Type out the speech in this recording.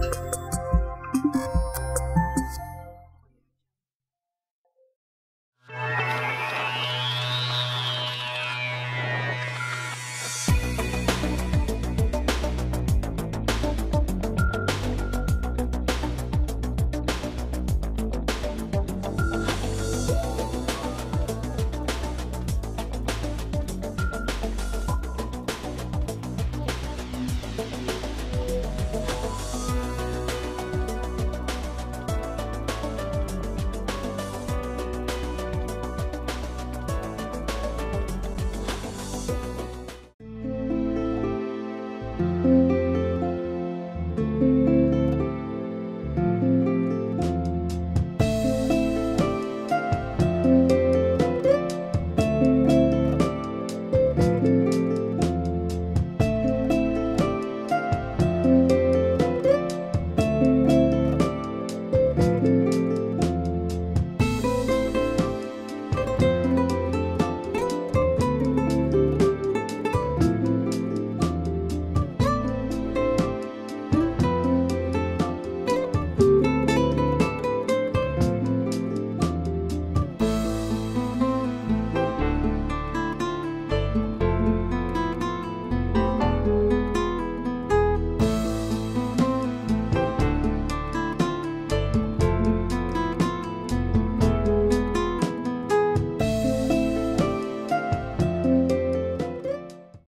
you